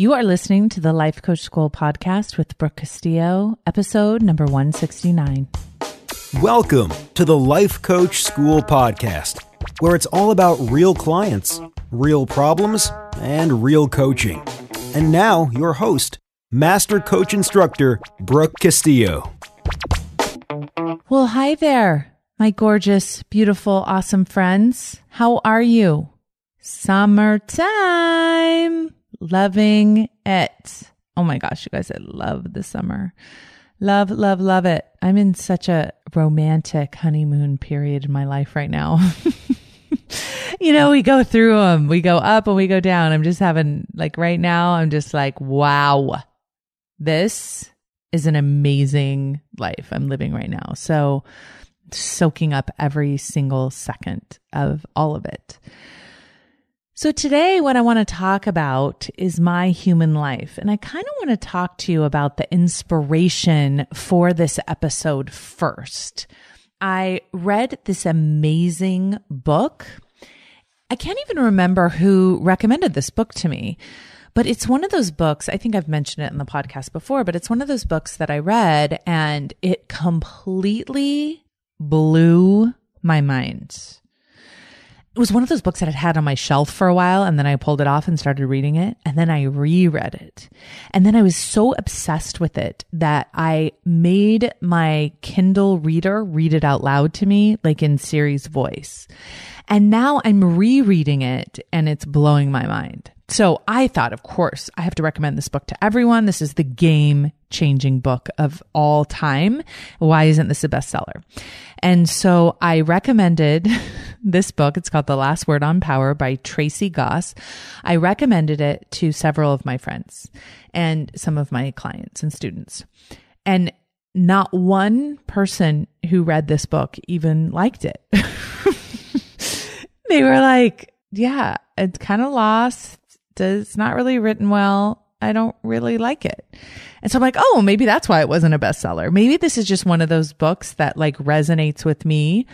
You are listening to the Life Coach School podcast with Brooke Castillo, episode number 169. Welcome to the Life Coach School podcast, where it's all about real clients, real problems, and real coaching. And now, your host, Master Coach Instructor Brooke Castillo. Well, hi there, my gorgeous, beautiful, awesome friends. How are you? Summertime. Loving it. Oh my gosh, you guys, I love the summer. Love, love, love it. I'm in such a romantic honeymoon period in my life right now. you know, we go through them. We go up and we go down. I'm just having, like, right now, I'm just like, wow, this is an amazing life I'm living right now. So, soaking up every single second of all of it. So today, what I want to talk about is my human life. And I kind of want to talk to you about the inspiration for this episode first. I read this amazing book. I can't even remember who recommended this book to me, but it's one of those books. I think I've mentioned it in the podcast before, but it's one of those books that I read and it completely blew my mind it was one of those books that I'd had on my shelf for a while and then I pulled it off and started reading it and then I reread it. And then I was so obsessed with it that I made my Kindle reader read it out loud to me, like in Siri's voice. And now I'm rereading it and it's blowing my mind. So I thought, of course, I have to recommend this book to everyone. This is the game changing book of all time. Why isn't this a bestseller? And so I recommended this book. It's called The Last Word on Power by Tracy Goss. I recommended it to several of my friends and some of my clients and students. And not one person who read this book even liked it. they were like, yeah, it's kind of lost it's not really written well. I don't really like it. And so I'm like, oh, maybe that's why it wasn't a bestseller. Maybe this is just one of those books that like resonates with me.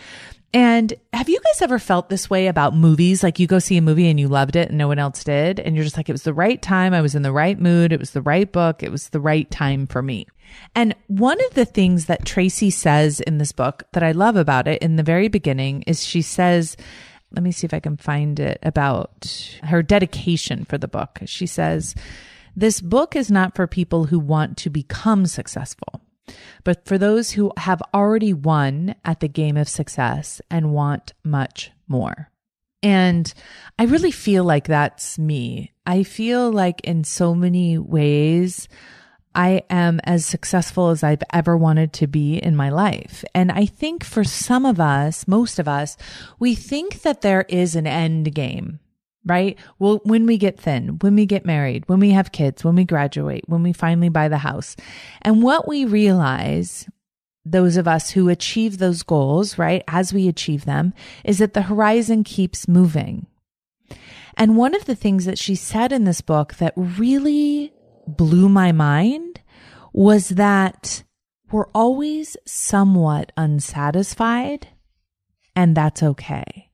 And have you guys ever felt this way about movies? Like you go see a movie and you loved it and no one else did. And you're just like, it was the right time. I was in the right mood. It was the right book. It was the right time for me. And one of the things that Tracy says in this book that I love about it in the very beginning is she says let me see if I can find it about her dedication for the book. She says, This book is not for people who want to become successful, but for those who have already won at the game of success and want much more. And I really feel like that's me. I feel like in so many ways, I am as successful as I've ever wanted to be in my life. And I think for some of us, most of us, we think that there is an end game, right? Well, when we get thin, when we get married, when we have kids, when we graduate, when we finally buy the house. And what we realize those of us who achieve those goals, right, as we achieve them, is that the horizon keeps moving. And one of the things that she said in this book that really blew my mind was that we're always somewhat unsatisfied, and that's okay.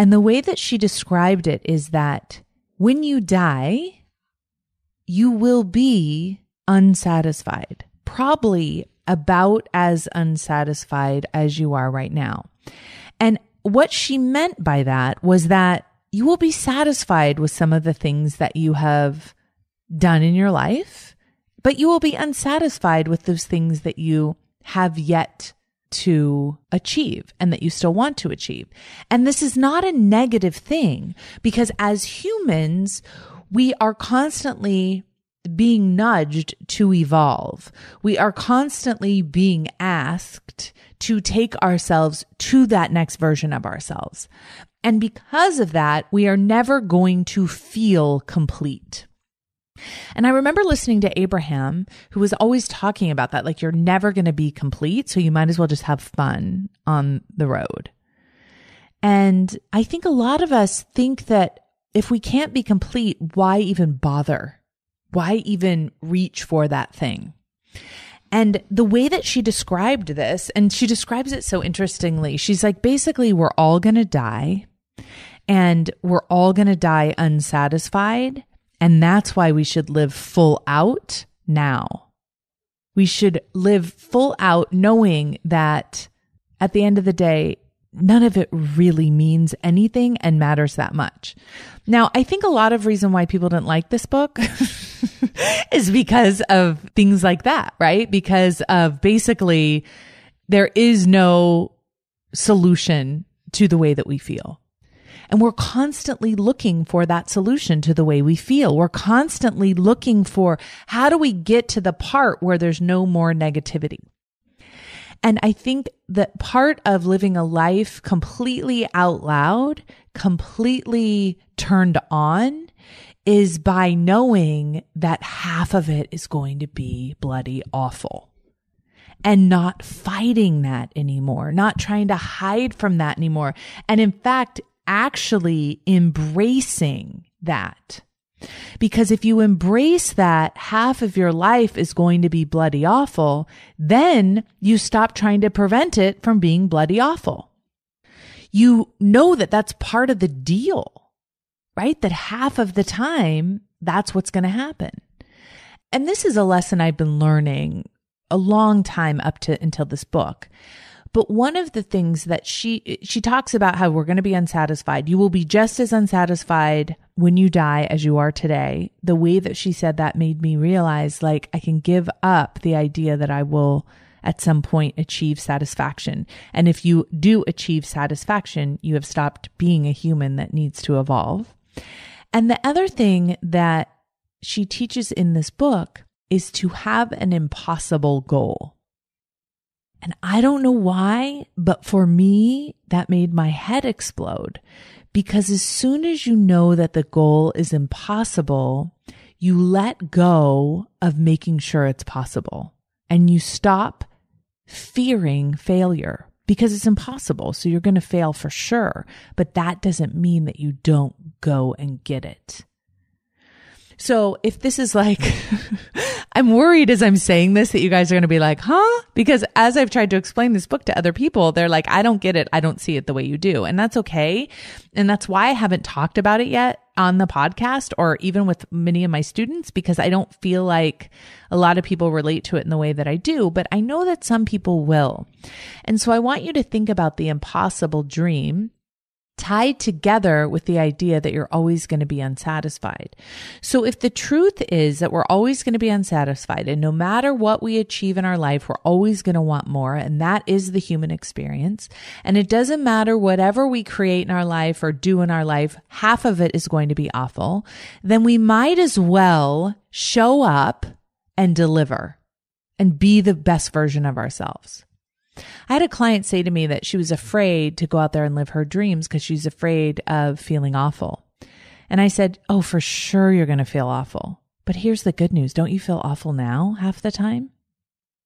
And the way that she described it is that when you die, you will be unsatisfied, probably about as unsatisfied as you are right now. And what she meant by that was that you will be satisfied with some of the things that you have done in your life, but you will be unsatisfied with those things that you have yet to achieve and that you still want to achieve. And this is not a negative thing because as humans, we are constantly being nudged to evolve. We are constantly being asked to take ourselves to that next version of ourselves. And because of that, we are never going to feel complete. And I remember listening to Abraham, who was always talking about that. Like, you're never going to be complete. So you might as well just have fun on the road. And I think a lot of us think that if we can't be complete, why even bother? Why even reach for that thing? And the way that she described this, and she describes it so interestingly, she's like, basically, we're all going to die and we're all going to die unsatisfied And that's why we should live full out now. We should live full out knowing that at the end of the day, none of it really means anything and matters that much. Now, I think a lot of reason why people didn't like this book is because of things like that, right? Because of basically there is no solution to the way that we feel. And we're constantly looking for that solution to the way we feel. We're constantly looking for how do we get to the part where there's no more negativity? And I think that part of living a life completely out loud, completely turned on is by knowing that half of it is going to be bloody awful and not fighting that anymore, not trying to hide from that anymore. And in fact, actually embracing that. Because if you embrace that half of your life is going to be bloody awful, then you stop trying to prevent it from being bloody awful. You know that that's part of the deal, right? That half of the time, that's what's going to happen. And this is a lesson I've been learning a long time up to until this book. But one of the things that she she talks about how we're going to be unsatisfied. You will be just as unsatisfied when you die as you are today. The way that she said that made me realize like I can give up the idea that I will at some point achieve satisfaction. And if you do achieve satisfaction, you have stopped being a human that needs to evolve. And the other thing that she teaches in this book is to have an impossible goal. And I don't know why, but for me, that made my head explode because as soon as you know that the goal is impossible, you let go of making sure it's possible and you stop fearing failure because it's impossible. So you're going to fail for sure, but that doesn't mean that you don't go and get it. So if this is like, I'm worried as I'm saying this that you guys are going to be like, huh? Because as I've tried to explain this book to other people, they're like, I don't get it. I don't see it the way you do. And that's okay. And that's why I haven't talked about it yet on the podcast or even with many of my students because I don't feel like a lot of people relate to it in the way that I do, but I know that some people will. And so I want you to think about the impossible dream tied together with the idea that you're always going to be unsatisfied. So if the truth is that we're always going to be unsatisfied and no matter what we achieve in our life, we're always going to want more. And that is the human experience. And it doesn't matter whatever we create in our life or do in our life, half of it is going to be awful. Then we might as well show up and deliver and be the best version of ourselves. I had a client say to me that she was afraid to go out there and live her dreams because she's afraid of feeling awful. And I said, Oh, for sure you're going to feel awful. But here's the good news. Don't you feel awful now half the time?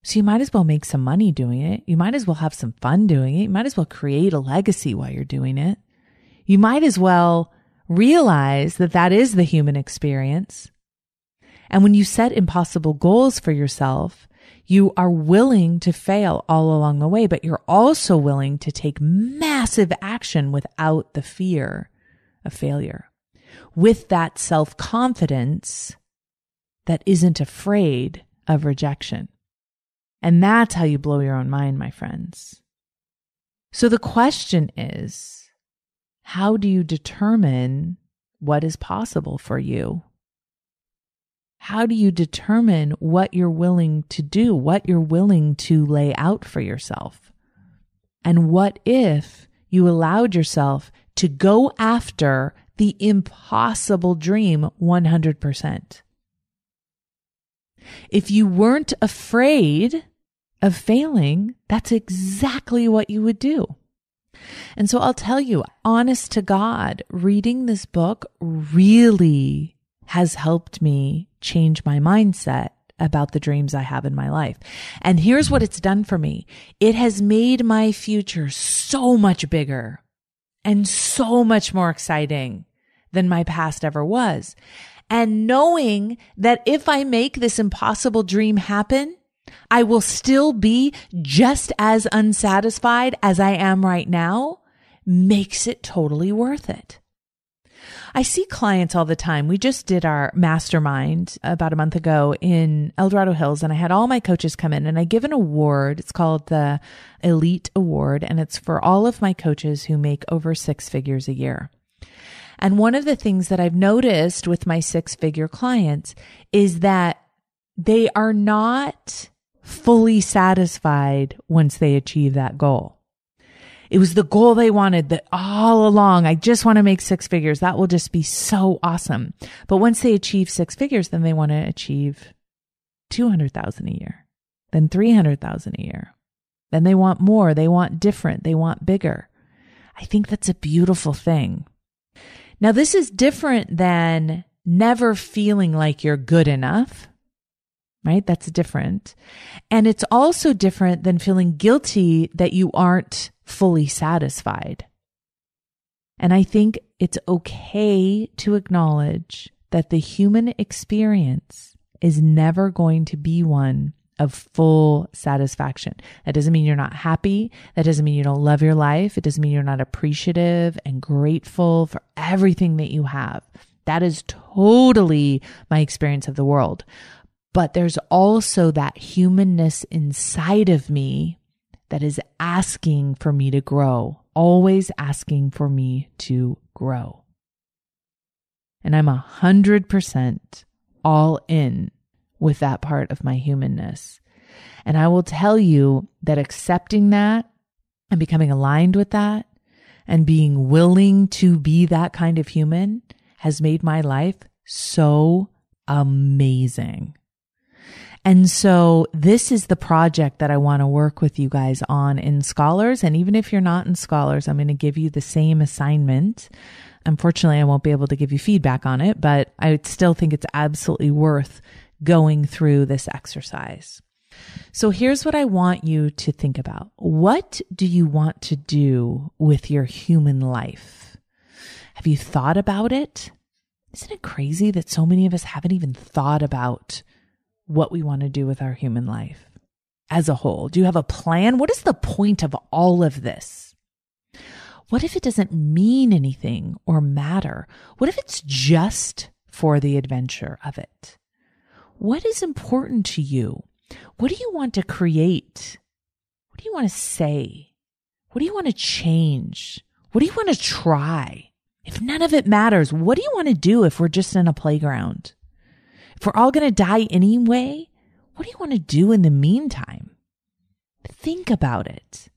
So you might as well make some money doing it. You might as well have some fun doing it. You might as well create a legacy while you're doing it. You might as well realize that that is the human experience. And when you set impossible goals for yourself, you are willing to fail all along the way, but you're also willing to take massive action without the fear of failure. With that self confidence that isn't afraid of rejection. And that's how you blow your own mind, my friends. So the question is, how do you determine what is possible for you how do you determine what you're willing to do, what you're willing to lay out for yourself? And what if you allowed yourself to go after the impossible dream 100%? If you weren't afraid of failing, that's exactly what you would do. And so I'll tell you, honest to God, reading this book really has helped me change my mindset about the dreams I have in my life. And here's what it's done for me. It has made my future so much bigger and so much more exciting than my past ever was. And knowing that if I make this impossible dream happen, I will still be just as unsatisfied as I am right now makes it totally worth it. I see clients all the time. We just did our mastermind about a month ago in El Dorado Hills, and I had all my coaches come in and I give an award. It's called the Elite Award, and it's for all of my coaches who make over six figures a year. And one of the things that I've noticed with my six figure clients is that they are not fully satisfied once they achieve that goal. It was the goal they wanted that all along. I just want to make six figures. That will just be so awesome. But once they achieve six figures, then they want to achieve 200,000 a year, then 300,000 a year. Then they want more. They want different. They want bigger. I think that's a beautiful thing. Now, this is different than never feeling like you're good enough right? That's different. And it's also different than feeling guilty that you aren't fully satisfied. And I think it's okay to acknowledge that the human experience is never going to be one of full satisfaction. That doesn't mean you're not happy. That doesn't mean you don't love your life. It doesn't mean you're not appreciative and grateful for everything that you have. That is totally my experience of the world. But there's also that humanness inside of me that is asking for me to grow, always asking for me to grow. And I'm a hundred percent all in with that part of my humanness. And I will tell you that accepting that and becoming aligned with that and being willing to be that kind of human has made my life so amazing. And so this is the project that I want to work with you guys on in Scholars. And even if you're not in Scholars, I'm going to give you the same assignment. Unfortunately, I won't be able to give you feedback on it, but I still think it's absolutely worth going through this exercise. So here's what I want you to think about. What do you want to do with your human life? Have you thought about it? Isn't it crazy that so many of us haven't even thought about what we want to do with our human life as a whole? Do you have a plan? What is the point of all of this? What if it doesn't mean anything or matter? What if it's just for the adventure of it? What is important to you? What do you want to create? What do you want to say? What do you want to change? What do you want to try? If none of it matters, what do you want to do if we're just in a playground? If we're all going to die anyway, what do you want to do in the meantime? Think about it.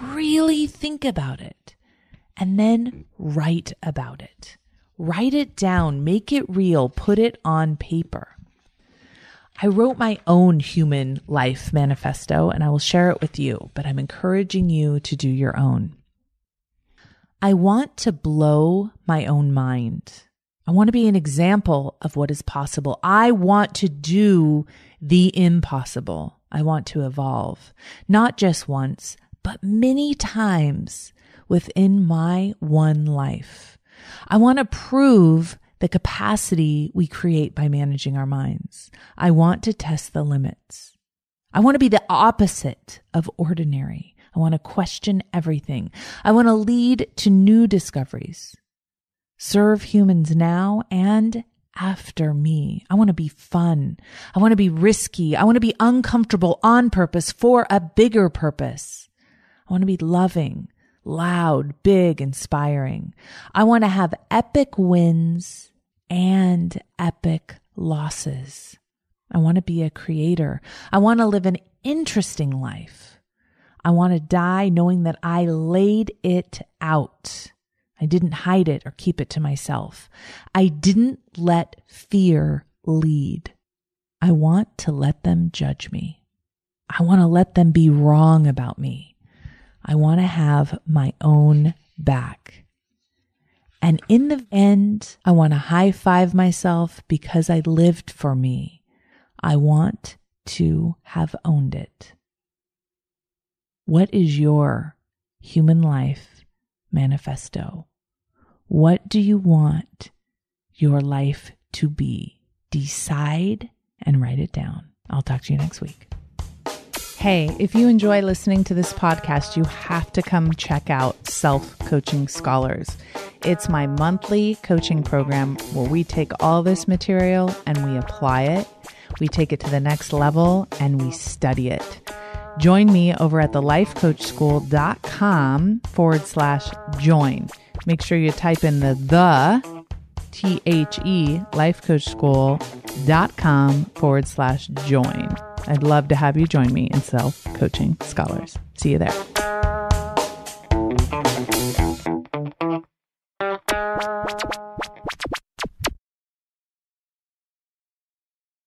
Really think about it. And then write about it. Write it down, make it real, put it on paper. I wrote my own human life manifesto and I will share it with you, but I'm encouraging you to do your own. I want to blow my own mind. I want to be an example of what is possible. I want to do the impossible. I want to evolve, not just once, but many times within my one life. I want to prove the capacity we create by managing our minds. I want to test the limits. I want to be the opposite of ordinary. I want to question everything. I want to lead to new discoveries serve humans now and after me. I want to be fun. I want to be risky. I want to be uncomfortable on purpose for a bigger purpose. I want to be loving, loud, big, inspiring. I want to have epic wins and epic losses. I want to be a creator. I want to live an interesting life. I want to die knowing that I laid it out. I didn't hide it or keep it to myself. I didn't let fear lead. I want to let them judge me. I want to let them be wrong about me. I want to have my own back. And in the end, I want to high five myself because I lived for me. I want to have owned it. What is your human life manifesto. What do you want your life to be? Decide and write it down. I'll talk to you next week. Hey, if you enjoy listening to this podcast, you have to come check out Self Coaching Scholars. It's my monthly coaching program where we take all this material and we apply it, we take it to the next level, and we study it. Join me over at thelifecoachschool.com forward slash join. Make sure you type in the the T H E lifecoachschool.com forward slash join. I'd love to have you join me in Self Coaching Scholars. See you there.